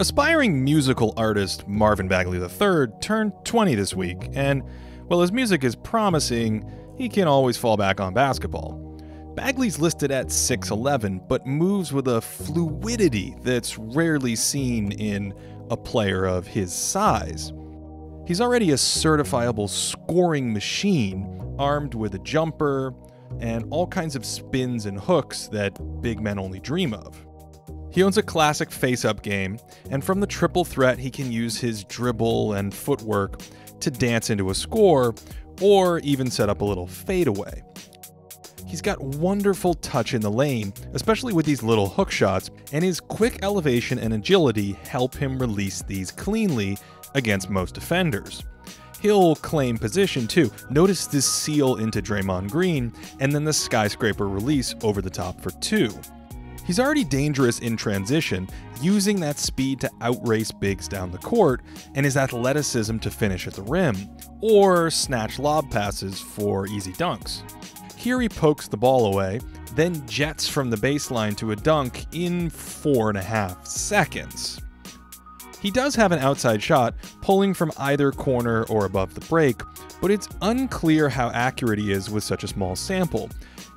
Aspiring musical artist Marvin Bagley III turned 20 this week, and while his music is promising, he can always fall back on basketball. Bagley's listed at 6'11, but moves with a fluidity that's rarely seen in a player of his size. He's already a certifiable scoring machine, armed with a jumper and all kinds of spins and hooks that big men only dream of. He owns a classic face up game, and from the triple threat, he can use his dribble and footwork to dance into a score or even set up a little fadeaway. He's got wonderful touch in the lane, especially with these little hook shots, and his quick elevation and agility help him release these cleanly against most defenders. He'll claim position too. Notice this seal into Draymond Green, and then the skyscraper release over the top for two. He's already dangerous in transition, using that speed to outrace bigs down the court, and his athleticism to finish at the rim, or snatch lob passes for easy dunks. Here he pokes the ball away, then jets from the baseline to a dunk in four and a half seconds. He does have an outside shot, pulling from either corner or above the break, but it's unclear how accurate he is with such a small sample.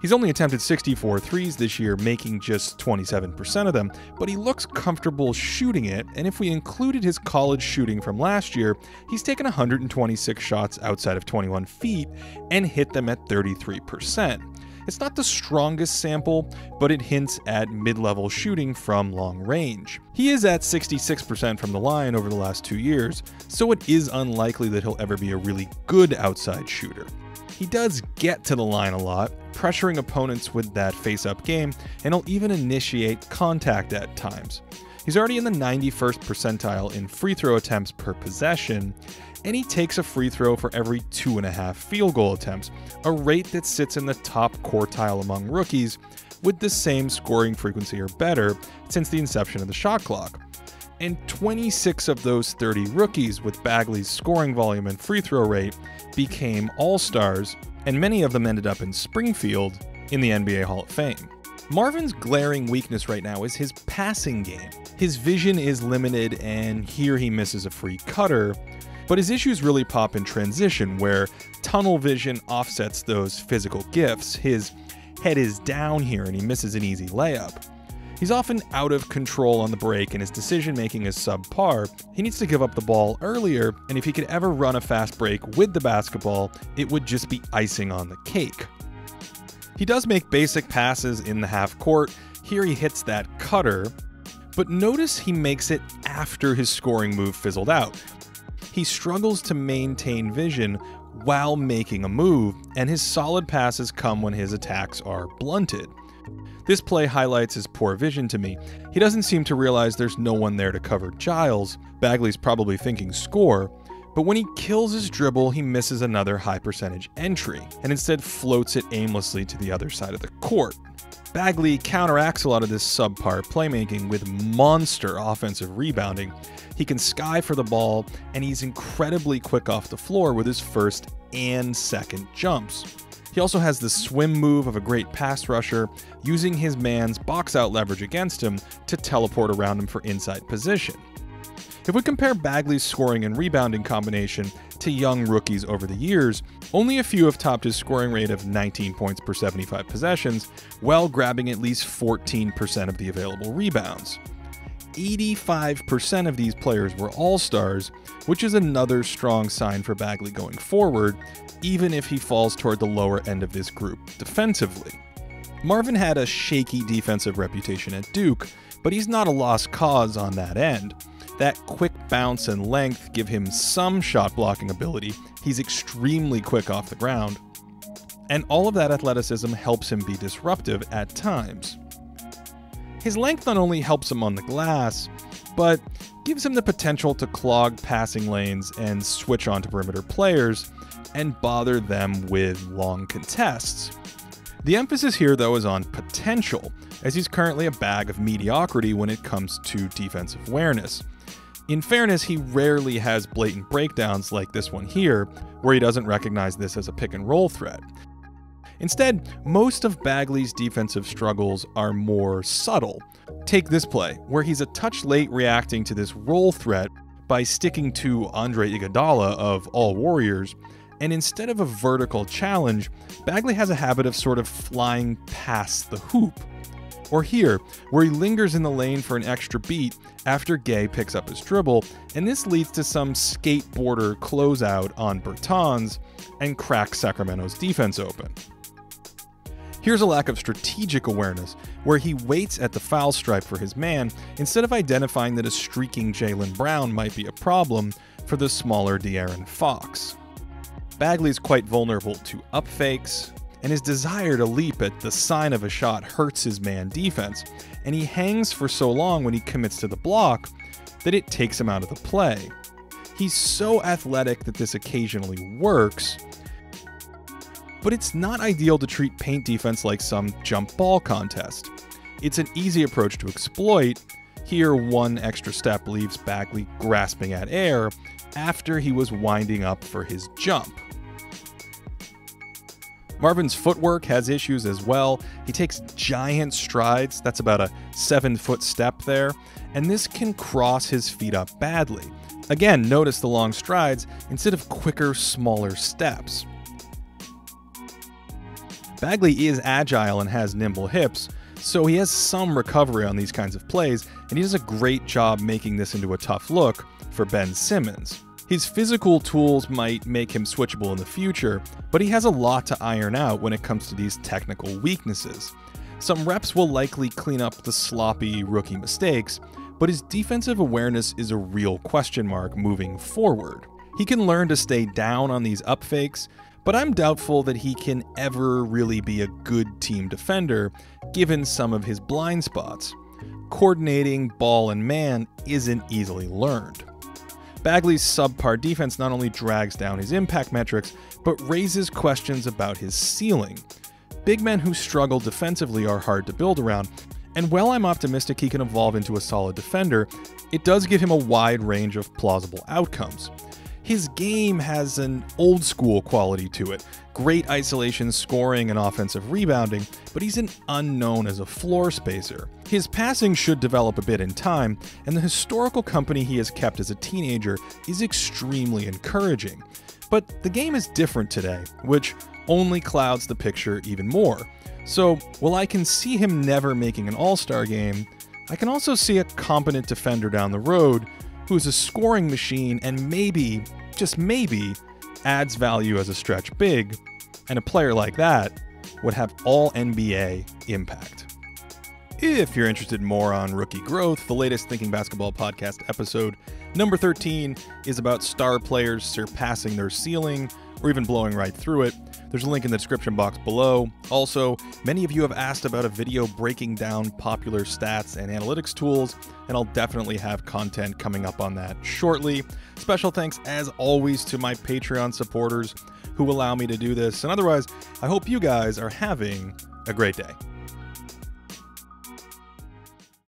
He's only attempted 64 threes this year, making just 27% of them, but he looks comfortable shooting it, and if we included his college shooting from last year, he's taken 126 shots outside of 21 feet and hit them at 33%. It's not the strongest sample, but it hints at mid level shooting from long range. He is at 66% from the line over the last two years, so it is unlikely that he'll ever be a really good outside shooter. He does get to the line a lot, pressuring opponents with that face up game, and he'll even initiate contact at times. He's already in the 91st percentile in free throw attempts per possession, and he takes a free throw for every two and a half field goal attempts, a rate that sits in the top quartile among rookies with the same scoring frequency or better since the inception of the shot clock. And 26 of those 30 rookies with Bagley's scoring volume and free throw rate became All Stars, and many of them ended up in Springfield in the NBA Hall of Fame. Marvin's glaring weakness right now is his passing game. His vision is limited, and here he misses a free cutter, but his issues really pop in transition, where tunnel vision offsets those physical gifts. His head is down here and he misses an easy layup. He's often out of control on the break and his decision making is subpar. He needs to give up the ball earlier, and if he could ever run a fast break with the basketball, it would just be icing on the cake. He does make basic passes in the half court. Here he hits that cutter, but notice he makes it after his scoring move fizzled out he struggles to maintain vision while making a move, and his solid passes come when his attacks are blunted. This play highlights his poor vision to me. He doesn't seem to realize there's no one there to cover Giles. Bagley's probably thinking score, but when he kills his dribble, he misses another high percentage entry, and instead floats it aimlessly to the other side of the court. Bagley counteracts a lot of this subpar playmaking with monster offensive rebounding. He can sky for the ball, and he's incredibly quick off the floor with his first and second jumps. He also has the swim move of a great pass rusher, using his man's box out leverage against him to teleport around him for inside position. If we compare Bagley's scoring and rebounding combination to young rookies over the years, only a few have topped his scoring rate of 19 points per 75 possessions, while grabbing at least 14% of the available rebounds. 85% of these players were All Stars, which is another strong sign for Bagley going forward, even if he falls toward the lower end of this group defensively. Marvin had a shaky defensive reputation at Duke, but he's not a lost cause on that end. That quick bounce and length give him some shot blocking ability. He's extremely quick off the ground. And all of that athleticism helps him be disruptive at times. His length not only helps him on the glass, but gives him the potential to clog passing lanes and switch onto perimeter players and bother them with long contests. The emphasis here, though, is on potential, as he's currently a bag of mediocrity when it comes to defensive awareness. In fairness, he rarely has blatant breakdowns like this one here, where he doesn't recognize this as a pick and roll threat. Instead, most of Bagley's defensive struggles are more subtle. Take this play, where he's a touch late reacting to this roll threat by sticking to Andre Iguodala of All Warriors, and instead of a vertical challenge, Bagley has a habit of sort of flying past the hoop. Or here, where he lingers in the lane for an extra beat after Gay picks up his dribble, and this leads to some skateboarder closeout on Bertans and cracks Sacramento's defense open. Here's a lack of strategic awareness, where he waits at the foul stripe for his man instead of identifying that a streaking Jaylen Brown might be a problem for the smaller De'Aaron Fox. Bagley's quite vulnerable to up fakes, and his desire to leap at the sign of a shot hurts his man defense, and he hangs for so long when he commits to the block that it takes him out of the play. He's so athletic that this occasionally works, but it's not ideal to treat paint defense like some jump ball contest. It's an easy approach to exploit. Here, one extra step leaves Bagley grasping at air after he was winding up for his jump. Marvin's footwork has issues as well. He takes giant strides, that's about a seven foot step there, and this can cross his feet up badly. Again, notice the long strides instead of quicker, smaller steps. Bagley is agile and has nimble hips, so he has some recovery on these kinds of plays, and he does a great job making this into a tough look for Ben Simmons. His physical tools might make him switchable in the future, but he has a lot to iron out when it comes to these technical weaknesses. Some reps will likely clean up the sloppy rookie mistakes, but his defensive awareness is a real question mark moving forward. He can learn to stay down on these up fakes, but I'm doubtful that he can ever really be a good team defender given some of his blind spots. Coordinating ball and man isn't easily learned. Bagley's subpar defense not only drags down his impact metrics, but raises questions about his ceiling. Big men who struggle defensively are hard to build around, and while I'm optimistic he can evolve into a solid defender, it does give him a wide range of plausible outcomes. His game has an old school quality to it great isolation scoring and offensive rebounding, but he's an unknown as a floor spacer. His passing should develop a bit in time, and the historical company he has kept as a teenager is extremely encouraging. But the game is different today, which only clouds the picture even more. So, while I can see him never making an All Star game, I can also see a competent defender down the road who's a scoring machine and maybe, just maybe, adds value as a stretch big, and a player like that would have all NBA impact. If you're interested more on rookie growth, the latest Thinking Basketball podcast episode, number 13, is about star players surpassing their ceiling or even blowing right through it. There's a link in the description box below. Also, many of you have asked about a video breaking down popular stats and analytics tools, and I'll definitely have content coming up on that shortly. Special thanks, as always, to my Patreon supporters who allow me to do this. And otherwise, I hope you guys are having a great day.